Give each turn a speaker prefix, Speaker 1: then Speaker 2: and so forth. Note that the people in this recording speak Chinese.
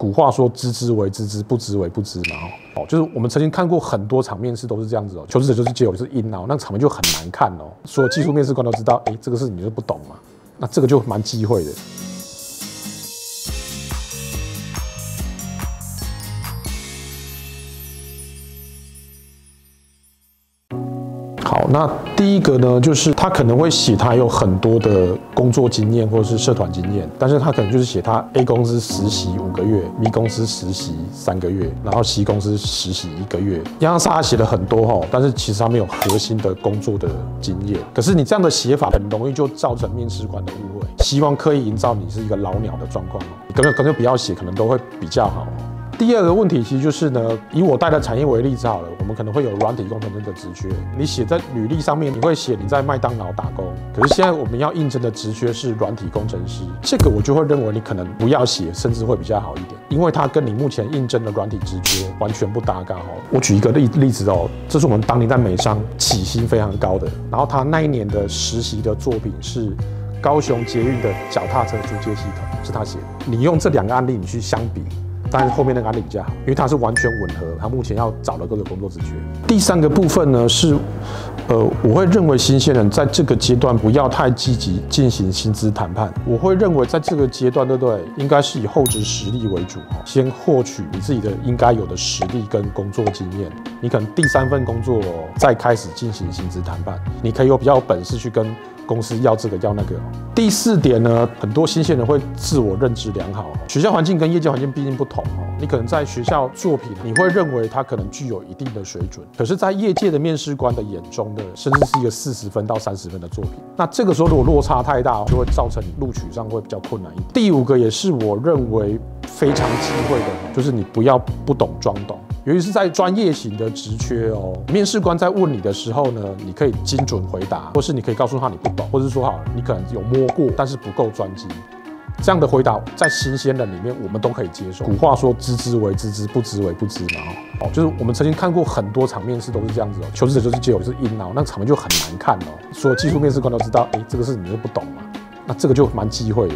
Speaker 1: 古话说知之为知之，不知为不知嘛。哦，就是我们曾经看过很多场面试都是这样子哦，求职者就是结果就是阴哦，那场面就很难看哦。所有技术面试官都知道，哎，这个事你就不懂嘛，那这个就蛮忌讳的。好，那第一个呢，就是他可能会写他有很多的工作经验或者是社团经验，但是他可能就是写他 A 公司实习五个月，B 公司实习三个月，然后 C 公司实习一个月，样他写了很多哈，但是其实他没有核心的工作的经验。可是你这样的写法很容易就造成面试官的误会，希望刻意营造你是一个老鸟的状况哦，根本根本不要写，可能都会比较好。第二个问题其实就是呢，以我带的产业为例子好了，我们可能会有软体工程师的职缺，你写在履历上面，你会写你在麦当劳打工。可是现在我们要应征的职缺是软体工程师，这个我就会认为你可能不要写，甚至会比较好一点，因为它跟你目前应征的软体职缺完全不搭嘎哦。我举一个例例子哦，这是我们当年在美商起薪非常高的，然后他那一年的实习的作品是高雄捷运的脚踏车租借系统，是他写的。你用这两个案例你去相比。但后面那个案例比较好，因为它是完全吻合他目前要找的各个工作职缺。第三个部分呢是，呃，我会认为新鲜人在这个阶段不要太积极进行薪资谈判。我会认为在这个阶段，对不对？应该是以厚植实力为主，先获取你自己的应该有的实力跟工作经验。你可能第三份工作再开始进行薪资谈判，你可以有比较有本事去跟。公司要这个要那个。第四点呢，很多新鲜人会自我认知良好。学校环境跟业界环境毕竟不同哦，你可能在学校作品，你会认为它可能具有一定的水准，可是，在业界的面试官的眼中的，甚至是一个四十分到三十分的作品。那这个时候如果落差太大，就会造成录取上会比较困难。第五个也是我认为非常忌讳的，就是你不要不懂装懂。尤其是在专业型的职缺哦，面试官在问你的时候呢，你可以精准回答，或是你可以告诉他你不懂，或者是说哈，你可能有摸过，但是不够专精。这样的回答在新鲜人里面，我们都可以接受。古话说知之为知之，不知为不知嘛。哦，就是我们曾经看过很多场面试都是这样子哦，求职者就是结果就是阴哦，那场面就很难看哦。所有技术面试官都知道，哎，这个是你又不懂嘛，那这个就蛮忌讳的。